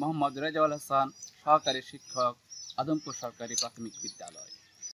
মোহাম্মদ রেজাউল হাসান সহকারী শিক্ষক আদমপুর সরকারি প্রাথমিক বিদ্যালয়।